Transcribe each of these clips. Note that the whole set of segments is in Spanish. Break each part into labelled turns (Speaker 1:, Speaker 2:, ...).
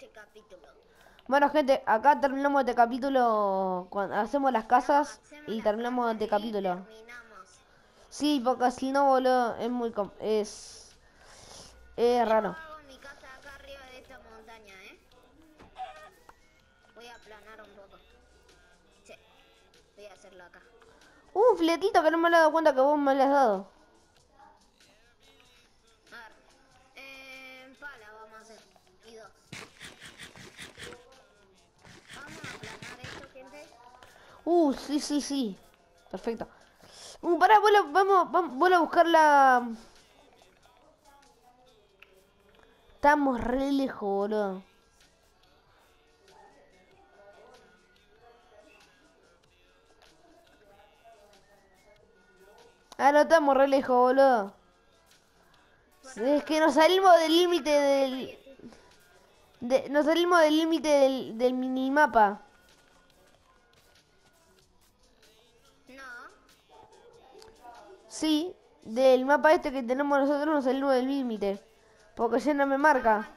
Speaker 1: este capítulo.
Speaker 2: Bueno, gente, acá terminamos este capítulo. Cuando hacemos las casas y terminamos
Speaker 1: casa
Speaker 2: este capítulo.
Speaker 1: Terminamos.
Speaker 2: Sí, porque si no, boludo, es muy. com- Es. Es raro.
Speaker 1: Yo hago mi casa acá arriba de esta montaña. Voy a aplanar un poco. Sí, voy a hacerlo acá.
Speaker 2: Un fletito que no me he dado cuenta que vos me lo has dado. Uh, sí, sí, sí. Perfecto. Uh, pará, vuela, vamos, vamos, vuela a buscar la... Estamos re lejos, boludo. Ah, no estamos re lejos, boludo. Es que nos salimos del límite del... De, nos salimos del límite del, del minimapa. Sí, del mapa este que tenemos nosotros nos salimos del límite. Porque ya no me marca.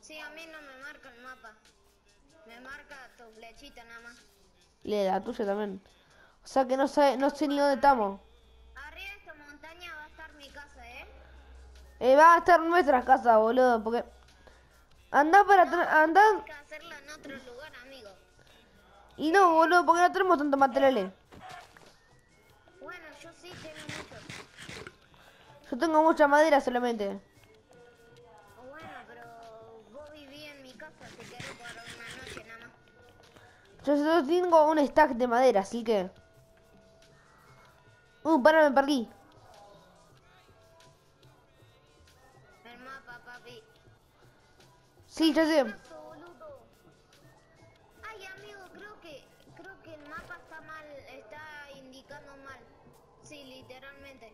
Speaker 1: sí, a mí no me marca el mapa. Me marca tu flechita nada más.
Speaker 2: Y la tuya también. O sea que no sé, no sé ni dónde estamos.
Speaker 1: Arriba de esta montaña va a estar mi casa, ¿eh?
Speaker 2: Eh, va a estar nuestras casas, boludo, porque... Anda para atrás, anda...
Speaker 1: Hay que hacerlo en otro lugar, amigo.
Speaker 2: Y no, boludo, porque no tenemos tantos materiales.
Speaker 1: Yo tengo
Speaker 2: mucha madera solamente.
Speaker 1: Bueno, pero vos en mi casa, por una noche nada más.
Speaker 2: Yo solo tengo un stack de madera, así que... Uh, para, me perdí.
Speaker 1: El mapa, papi.
Speaker 2: Sí, ya sé.
Speaker 1: Ay, amigo, creo que creo que el mapa está mal, está indicando mal. Sí, literalmente.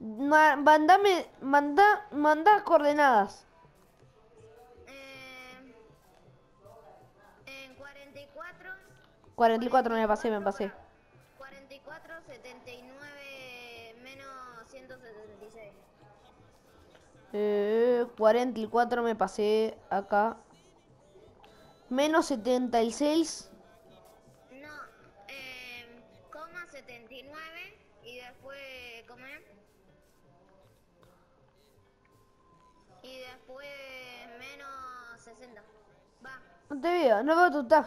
Speaker 2: Ma- mandame, manda, manda coordenadas.
Speaker 1: Eh, en 44
Speaker 2: 44 me pasé, me pasé.
Speaker 1: 44 79 menos 176.
Speaker 2: Eh, 44 me pasé acá. Menos 76.
Speaker 1: No, eh, coma 79
Speaker 2: No te veo, no veo tu tag.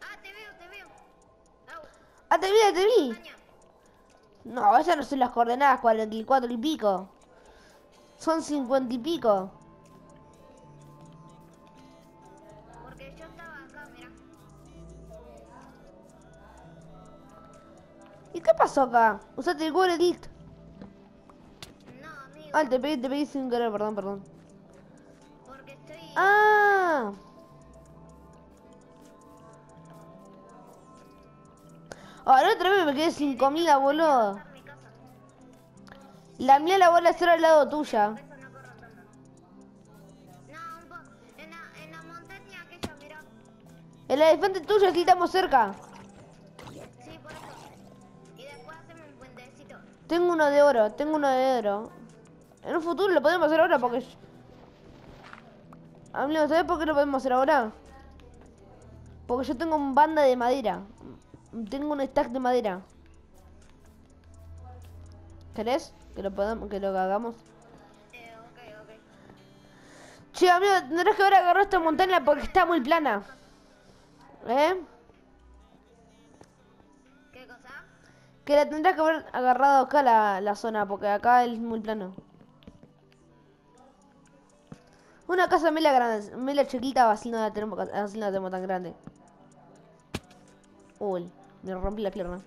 Speaker 1: Ah, te veo, te veo. Au,
Speaker 2: Ah, te vi, te vi. No, esas no son las coordenadas, 44 y pico. Son 50 y pico.
Speaker 1: Porque yo estaba acá, mira.
Speaker 2: ¿Y qué pasó acá? Usaste el Google Edit.
Speaker 1: No, amigo.
Speaker 2: Ah, te pedí, te pedí sin querer, perdón, perdón. Ah. Ahora otra vez me quedé sin comida, boludo. La mía la voy a hacer al lado tuya. El elefante tuyo, sí estamos cerca.
Speaker 1: Sí, por eso. Y después hacemos un puentecito.
Speaker 2: Tengo uno de oro, tengo uno de oro. En un futuro lo podemos hacer ahora porque... Amigo, ¿sabes por qué lo podemos hacer ahora? Porque yo tengo un banda de madera. Tengo un stack de madera. ¿Querés? Que lo podamos, que lo hagamos.
Speaker 1: Eh, ok, ok.
Speaker 2: Che, amigo, tendrás que haber agarrado esta montaña porque está muy plana. ¿Eh?
Speaker 1: ¿Qué cosa?
Speaker 2: Que la tendrás que haber agarrado acá la, la zona porque acá es muy plano. Una casa mela grande, mela chiquita, así no la tenemos, así no la tenemos tan grande. Uy, me rompí la pierna.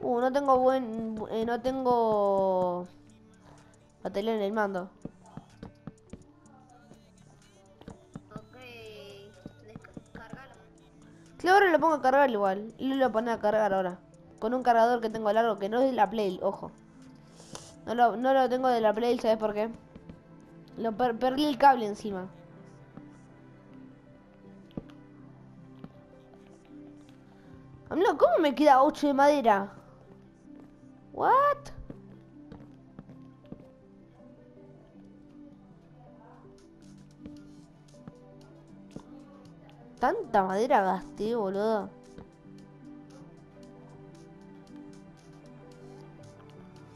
Speaker 2: Uh, no tengo buen, eh, no tengo batería en el mando. Claro, ahora lo pongo a cargar igual. Y lo voy a poner a cargar ahora. Con un cargador que tengo largo, que no es de la Play, ojo. No lo, no lo tengo de la Play, ¿sabes por qué? Lo per perdí el cable encima. No, ¿cómo me queda 8 de madera? What? Tanta madera gasté, boludo.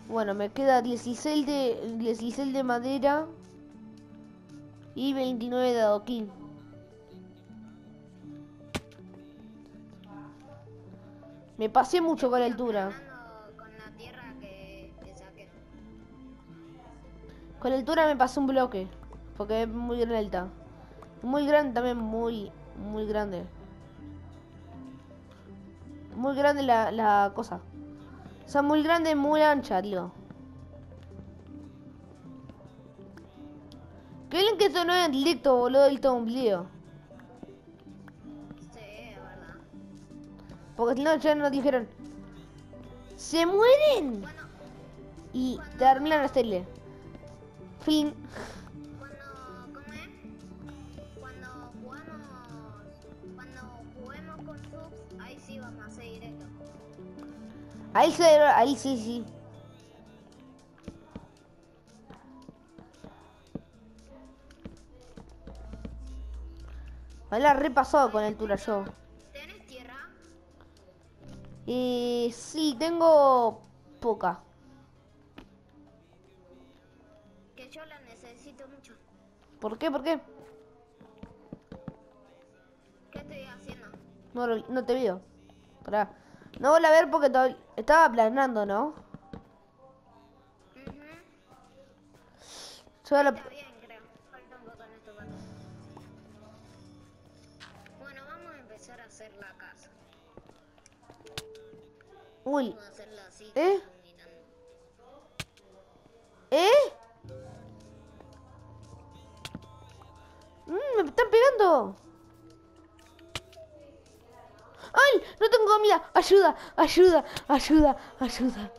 Speaker 2: Bueno, me queda 16 de, 16 de madera y 29 de adoquín. Me pasé mucho con la altura.
Speaker 1: Con la tierra que, que saqué.
Speaker 2: Con la altura me pasé un bloque. Porque es muy alta. Muy grande también, muy, muy grande. Muy grande la, la cosa. O sea, muy grande, muy ancha, tío. Bien que esto no es directo, boludo, todo un video.
Speaker 1: Sí, es verdad.
Speaker 2: Porque si no, ya nos dijeron. ¡Se mueren!
Speaker 1: Bueno,
Speaker 2: Y terminan la serie. Fin.
Speaker 1: cuando, ¿cómo es? Cuando jugamos, cuando juguemos con subs, ahí sí vamos a hacer directo.
Speaker 2: Ahí se ahí sí, sí. Me la he repasado con altura yo.
Speaker 1: ¿Tenés tierra?
Speaker 2: Y sí, tengo poca.
Speaker 1: Que yo la necesito mucho.
Speaker 2: ¿Por qué? ¿Por qué?
Speaker 1: ¿Qué estoy haciendo?
Speaker 2: No, no te veo. Pará. No voy a ver porque estaba planeando, ¿no?
Speaker 1: Ujú.
Speaker 2: Yo la- Uy. ¿Eh? ¿eh? Mm, me están pegando. ¡Ay! No tengo comida. Ayuda, ayuda, ayuda, ayuda.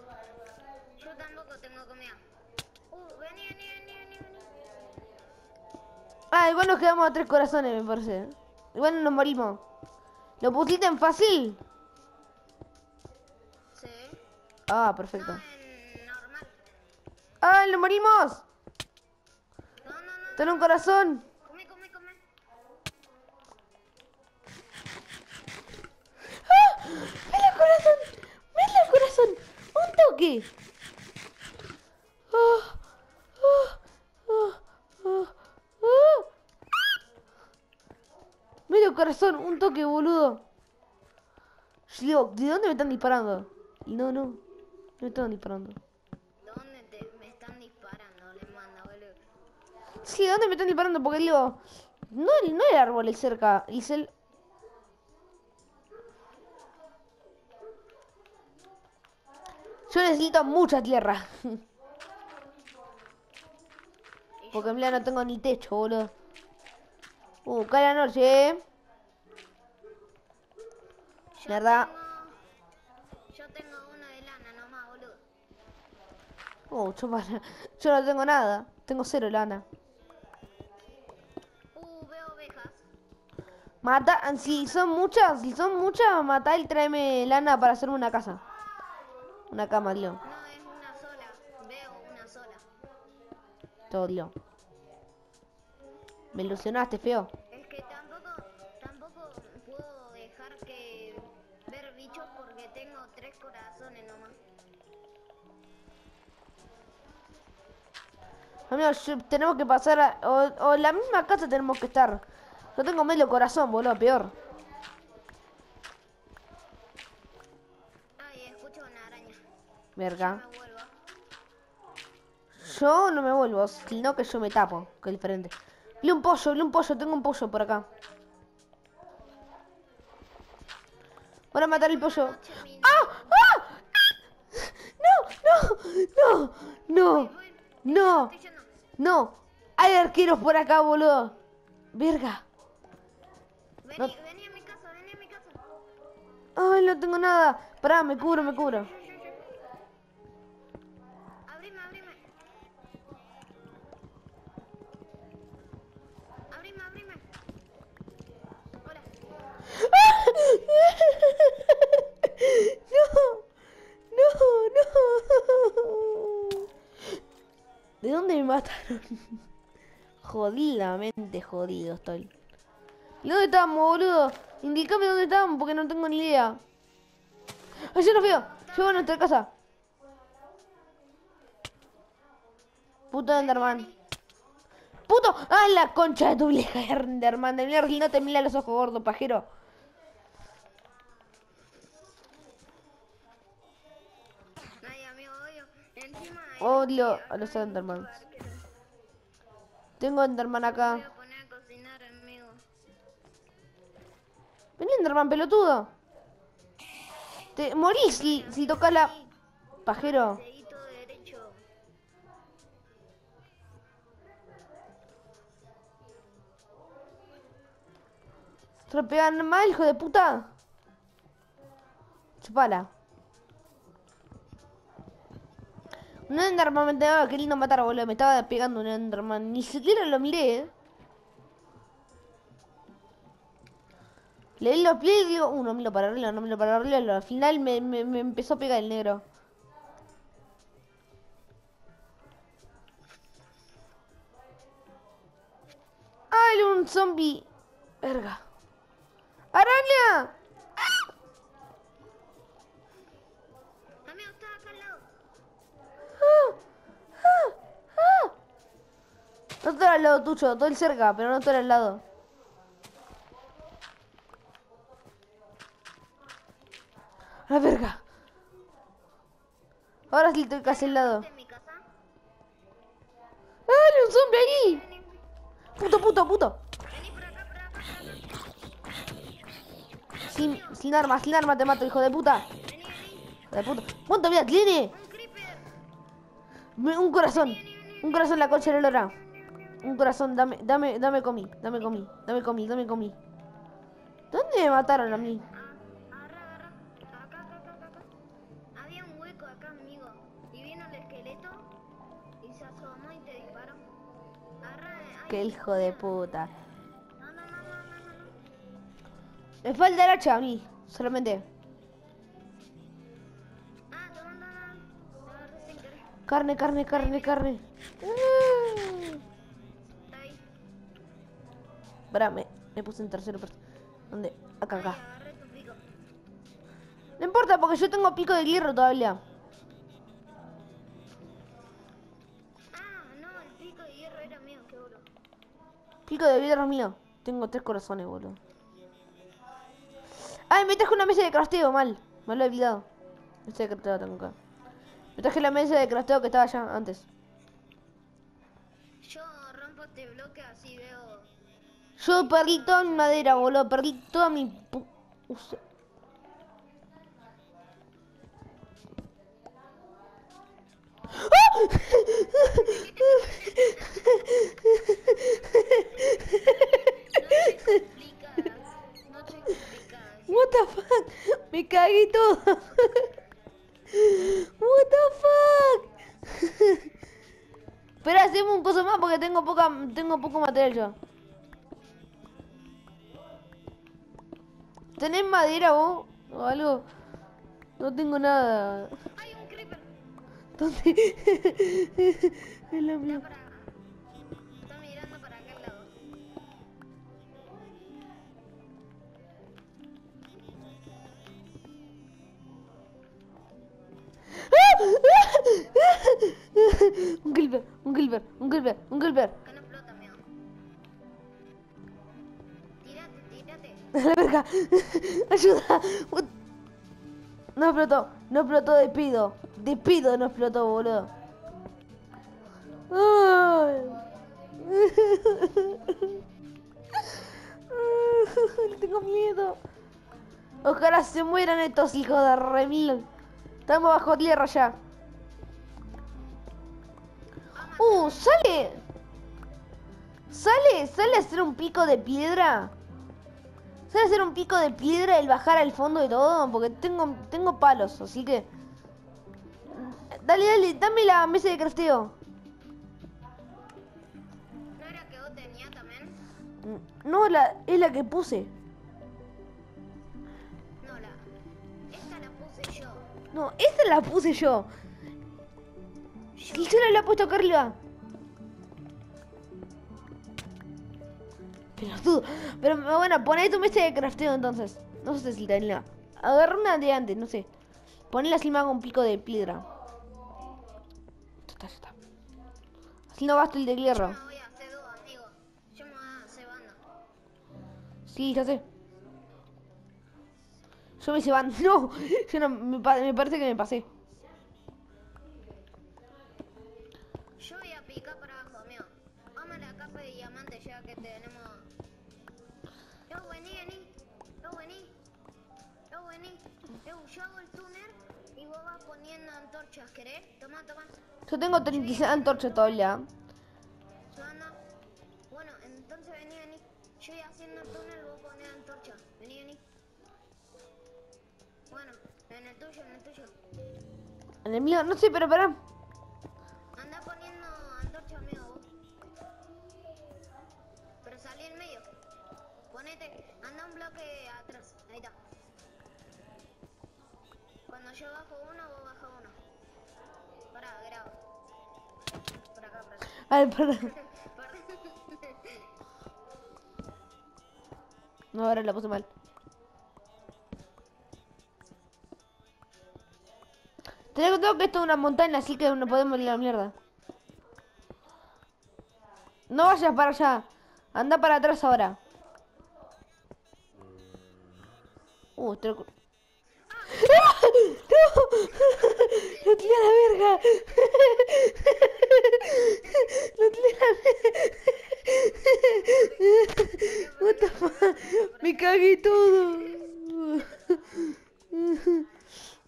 Speaker 1: Yo tampoco tengo comida. Uh, vení, vení, vení.
Speaker 2: Ah, igual nos quedamos a tres corazones, me parece. Igual nos morimos. ¿Lo pusiste en fácil? Ah, perfecto. ¡Ay, lo morimos! Ten un corazón. ¡Ah! ¡Mira el corazón! ¡Mira el corazón! ¡Un toque! ¡Ah! ¡Ah! ¡Ah! ¡Ah! ¡Ah! ¡Mira el corazón! ¡Un toque, boludo! Yo ¿de dónde me están disparando? No, no. No me están disparando.
Speaker 1: ¿Dónde te, me están disparando? Le manda, boludo.
Speaker 2: Sí, ¿de dónde me están disparando? Porque digo, no, no hay árboles cerca. Y. Yo necesito mucha tierra. Porque
Speaker 1: yo,
Speaker 2: en realidad no tengo ni techo, boludo. Uh, cae la noche, ¿eh?
Speaker 1: yo
Speaker 2: ¿Verdad?
Speaker 1: Tengo, yo tengo una de lana nomás, boludo.
Speaker 2: Yo, para- yo no tengo nada. Tengo cero lana.
Speaker 1: Uh, veo ovejas.
Speaker 2: Mata, si son muchas, si son muchas, mata y tráeme lana para hacerme una casa. Una cama, Leo.
Speaker 1: No, es una sola. Veo una sola.
Speaker 2: Todo, Leo. Me ilusionaste, feo.
Speaker 1: Es que tampoco, tampoco puedo dejar que ver bichos porque tengo tres corazones nomás.
Speaker 2: Tenemos que pasar a, o, o la misma casa tenemos que estar. Yo tengo medio corazón, boludo, peor.
Speaker 1: Ay, escucho una araña.
Speaker 2: Verga. Yo no me vuelvo, sino que yo me tapo, que es diferente. Vi un pollo, vi un pollo, tengo un pollo por acá. Voy a matar el pollo.
Speaker 1: Mi-
Speaker 2: ¡Ah! ¡Ah! ¡No! ¡No! ¡No! ¡No! ¡No! ¡No! Hay arqueros por acá, boludo. Verga.
Speaker 1: Vení,
Speaker 2: No.
Speaker 1: vení a mi casa, vení a mi casa.
Speaker 2: Ay, no tengo nada. Pará, me cubro, me cubro. ¿De dónde me mataron? Jodidamente jodido estoy. ¿Y dónde estábamos, boludo? Indícame dónde estábamos porque no tengo ni idea. ¡Ay, yo no veo! Llego a nuestra casa. Puto Enderman. ¡Puto! ¡Ah, la concha de tu vieja Enderman! De mierda, no te mira los ojos gordo, pajero.
Speaker 1: Odio
Speaker 2: a los Endermans. Tengo Enderman acá.
Speaker 1: Voy a poner a cocinar, amigo.
Speaker 2: Vení, Enderman, pelotudo. Te morís si, si tocas la... Pajero. ¿Tropean mal, hijo de puta? Chupala. Un Enderman me estaba queriendo matar, boludo. Me estaba pegando un Enderman. Ni siquiera lo miré, eh. Leí los pies y digo, uh, no miro para arriba, no miro para arriba. Al final me empezó a pegar el negro. ¡Ay, un zombie! Verga. ¡Araña! No estoy al lado tuyo, estoy cerca, pero no estoy al lado. ¡La verga! Ahora sí estoy casi al lado. ¡Ah, hay un zombie ahí!
Speaker 1: Vení,
Speaker 2: ¡Puto, puto, puto! Sin, sin arma, sin arma te mato, hijo de puta. Hijo de puta. ¿Cuánto vida tiene? Un corazón. Un corazón en la concha de la lora. Un corazón, dame, dame, dame comí, dame comí, dame comí, dame comí. ¿Dónde me mataron a mí?
Speaker 1: Agarra, agarra. Acá, acá, acá. Había un hueco acá, amigo. Y vino el esqueleto y se asomó y te disparó. Agarra. ay,
Speaker 2: Qué hijo de puta.
Speaker 1: No, no, no, no, no, no.
Speaker 2: Me falta el hacha a mí, solamente.
Speaker 1: Ah, no, no, no.
Speaker 2: Carne, carne, carne, carne. Pará, me, me puse en tercero. ¿Dónde? Acá, acá. No importa porque yo tengo pico de hierro todavía.
Speaker 1: Ah, no, el pico de hierro era mío, qué oro.
Speaker 2: Pico de hierro mío. Tengo tres corazones, boludo. Ay, me traje una mesa de crafteo, mal. Me lo he olvidado. Mesa de crafteo tengo acá. Me traje la mesa de crafteo que estaba allá antes.
Speaker 1: Yo rompo este bloque así veo.
Speaker 2: Yo perdí toda mi madera, boludo. Perdí toda mi...
Speaker 1: complicadas.
Speaker 2: What the fuck? Me cagué todo. What the fuck? Espera, hacemos un coso más porque tengo poca tengo poco material yo. ¿Tenés madera vos? ¿O algo? No tengo nada.
Speaker 1: Hay un creeper.
Speaker 2: ¿Dónde? Es la mía.
Speaker 1: Está mirando para acá al lado.
Speaker 2: Un Gilbert, un Gilbert, un Gilbert, un
Speaker 1: no
Speaker 2: la verga. Ayuda. No explotó, no explotó, despido. Despido, no explotó, boludo. Ay. Tengo miedo. Ojalá se mueran estos hijos de remil. Estamos bajo tierra ya. Uh, sale. Sale, sale a hacer un pico de piedra. ¿Sabes hacer un pico de piedra y bajar al fondo de todo? Porque tengo, tengo palos, así que... Dale, dale, dame la mesa de crafteo.
Speaker 1: ¿No era que vos tenías también?
Speaker 2: No, la, es la que puse.
Speaker 1: No, la. Esta la puse yo.
Speaker 2: No, esa la puse yo. Y la he puesto acá arriba. Pelotudo. Pero bueno, poné tu mesa de crafteo entonces. No sé si tenía. Agarra una de antes, no sé. Ponela así me hago un pico de piedra. Así no gasto el de
Speaker 1: Yo
Speaker 2: hierro.
Speaker 1: me voy a hacer dos amigos. Yo me voy a hacer banda.
Speaker 2: Sí, ya sé. Yo me hice van. No, yo no, me, me parece que me pasé.
Speaker 1: Yo voy a picar para abajo, amigo. Vamos a la capa de diamante ya que tenemos. Yo, yo hago el túnel y vos vas poniendo antorchas, ¿querés? Toma, toma.
Speaker 2: Yo tengo 36 antorchas todavía.
Speaker 1: Yo ando. Bueno, entonces vení, vení. Yo voy haciendo el túnel, vos ponés antorchas. Vení, vení. Bueno, en el tuyo, en el tuyo.
Speaker 2: En el mío, no sé, pero pará.
Speaker 1: Anda poniendo antorcha, amigo, vos. Pero salí en medio. Ponete, anda un bloque atrás. Ahí está. Cuando yo bajo uno, vos uno. Pará, graba. Por acá, por acá.
Speaker 2: A ver, pará.
Speaker 1: Por-
Speaker 2: No, ahora la puse mal. Te digo que esto es una montaña, así que no podemos ir a la mierda. No vayas para allá. Anda para atrás ahora. Uh, te lo... ¡No! ¡Lo tiré a la verga! ¡Lo tiré a la verga! What the fuck? Me cagué todo.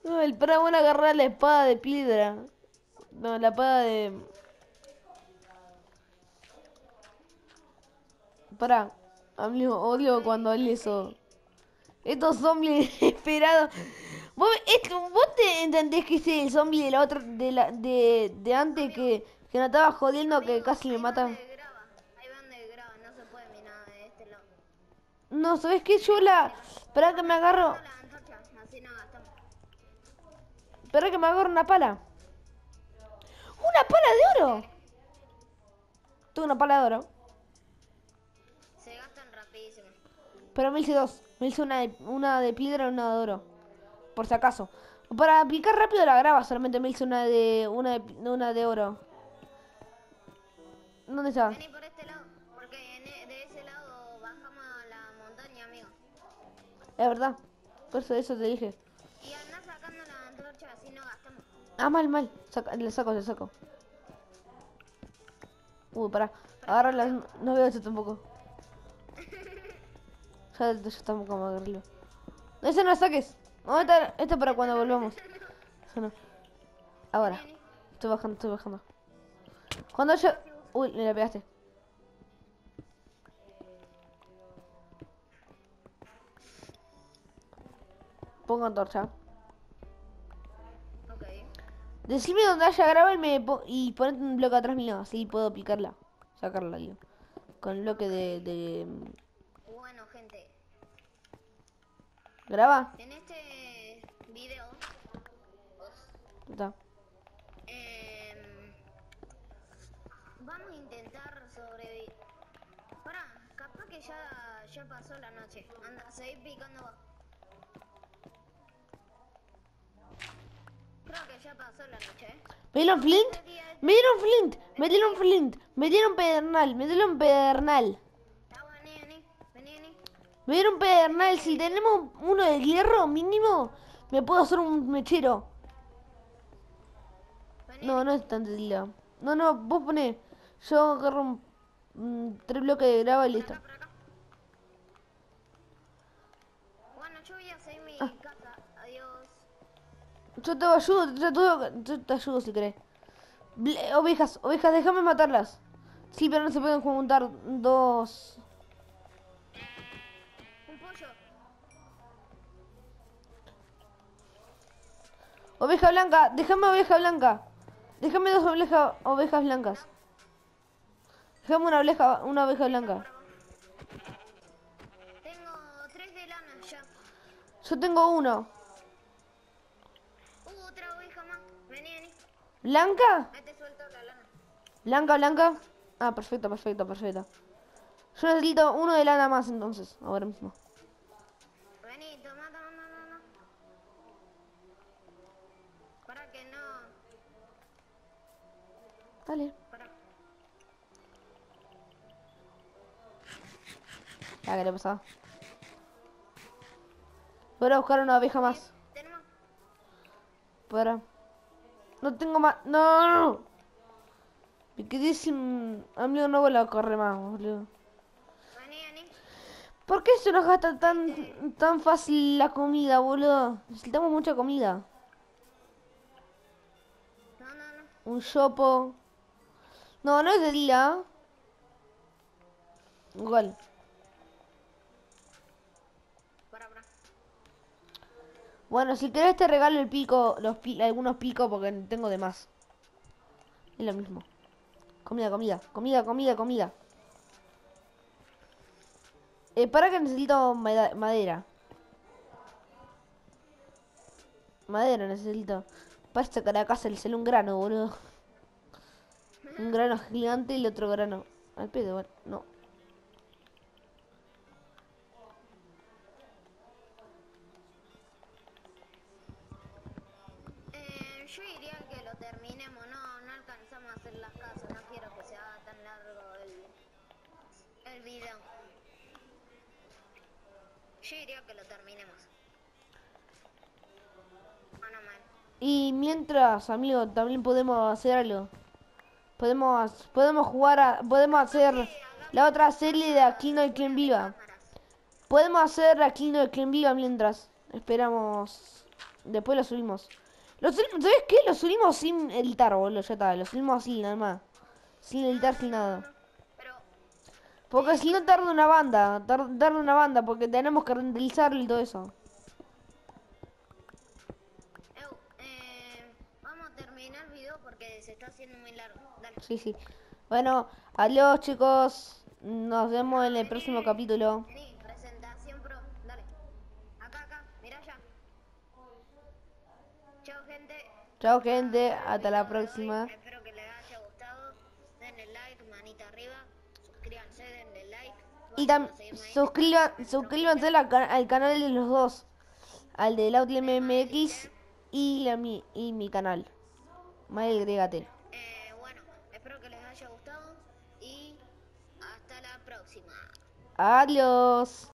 Speaker 2: No, el para bueno agarrar la espada de piedra. No, la espada de. Amigo, odio cuando hablé eso. Estos zombies desesperados. ¿Vos, esto, ¿Vos te entendés que ese es el zombie de la otra, de la, de, de antes que, que nos estaba jodiendo que casi le matan?
Speaker 1: no este.
Speaker 2: No, ¿sabes qué? Yo la. Espera que me agarro.
Speaker 1: No no.
Speaker 2: Espera que me agarro una pala. ¡Una pala de oro! Tengo una pala de oro.
Speaker 1: Se gastan rapidísimo.
Speaker 2: Pero me hice dos. Me hice una de, una de piedra y una de oro. Por si acaso. Para picar rápido la grava solamente me hice una de. una de, una de oro. ¿Dónde está?
Speaker 1: Vení por este lado, porque e- de ese lado bajamos a la montaña, amigo.
Speaker 2: Es verdad. Por eso, eso te dije.
Speaker 1: Y andá sacando la antorcha, así no gastamos.
Speaker 2: Ah, mal, mal. Saca- le saco, le saco. Uy, pará. Agarra las... No veo eso tampoco. Ya, ya estamos como agarrarlo. Ese no lo saques. No, este, este para cuando volvamos. Eso no. Ahora. Estoy bajando, estoy bajando. Cuando yo... Uy, me la pegaste. Pongo antorcha.
Speaker 1: Ok.
Speaker 2: Decime dónde haya grava y, me po- y ponete un bloque atrás mío, así puedo picarla. Sacarla, digo. Con el bloque de... de...
Speaker 1: Bueno, gente,
Speaker 2: ¿Graba?
Speaker 1: en este video
Speaker 2: Está.
Speaker 1: em, vamos a intentar sobrevivir. Pará, capaz que ya, ya pasó la noche. Anda, seguí picando vos. Creo que ya pasó la noche, ¿eh?
Speaker 2: ¿Me dieron flint?
Speaker 1: Este
Speaker 2: Me dieron flint, me dieron flint, me dieron pedernal, me dieron pedernal.
Speaker 1: Ah, vení, vení, vení, vení.
Speaker 2: Me dieron pedernal, si tenemos uno de hierro mínimo, me puedo hacer un mechero. No, no es tan día. No, no, vos poné. Yo agarro un, un tres bloques de grava y
Speaker 1: Por
Speaker 2: listo.
Speaker 1: acá, por acá. Bueno, yo voy a hacer mi
Speaker 2: Ah.
Speaker 1: casa. Adiós.
Speaker 2: Yo te ayudo, yo te, yo te ayudo si querés. Ble- ovejas, ovejas, déjame matarlas. Sí, pero no se pueden juntar dos. Oveja blanca, déjame oveja blanca. Déjame dos oveja- ovejas blancas. Déjame una oveja, una oveja blanca.
Speaker 1: Tengo tres de lana ya.
Speaker 2: Yo tengo uno.
Speaker 1: Uh, otra oveja más. Vení, vení.
Speaker 2: ¿Blanca?
Speaker 1: Ahí te suelto la lana.
Speaker 2: ¿Blanca, blanca? Ah, perfecto, perfecto, perfecto. Yo necesito uno de lana más entonces, ahora mismo. Dale. Ya, ¿qué le pasaba? A buscar una abeja más. Para. No tengo más. No, no, no. Me quedé sin. Amigo, no vuelvo a correr más, boludo. ¿Por qué se nos gasta tan, tan fácil la comida, boludo? Necesitamos mucha comida. Un chopo. No, no es de día. Igual. Bueno, si querés te regalo el pico, los pi- algunos picos porque tengo de más. Es lo mismo. Comida, comida, comida, comida, comida. Eh, para que necesito madera. Madera necesito. Para sacar a casa el sale un grano, boludo. Un grano gigante y el otro grano. Al pedo, igual. No.
Speaker 1: Eh, yo diría que lo terminemos. No, no alcanzamos a hacer las casas. No quiero que se haga tan largo el, el video. Yo diría que lo terminemos. No, no, mal.
Speaker 2: Y mientras, amigo, también podemos hacer algo. Podemos, podemos jugar a, podemos hacer la otra serie de Aquino y Quien Viva. Podemos hacer Aquino y Quien Viva mientras esperamos. Después lo subimos. Lo subimos, ¿Sabes qué? Lo subimos sin editar, boludo. Ya está, lo subimos así, nada más. Sin editar, sin nada. Porque si no tarda una banda, tar- tarda una banda, porque tenemos que renderizarlo y todo eso.
Speaker 1: Porque se está haciendo muy largo. Dale.
Speaker 2: Sí, sí. Bueno, adiós chicos. Nos vemos en el próximo capítulo.
Speaker 1: Vení, presentación pro. Dale. Acá, acá. Mira allá. Chao, gente.
Speaker 2: Chao gente, hasta la próxima.
Speaker 1: Espero que les haya gustado. Denle like, manita arriba. Suscríbanse, denle like.
Speaker 2: Y también suscriban, suscríbanse a la ca- al canal de los dos. Al de Outlet MMX y, la, mi, y mi canal. Mael Gregate.
Speaker 1: Eh, bueno, espero que les haya gustado. Y hasta la próxima.
Speaker 2: Adiós.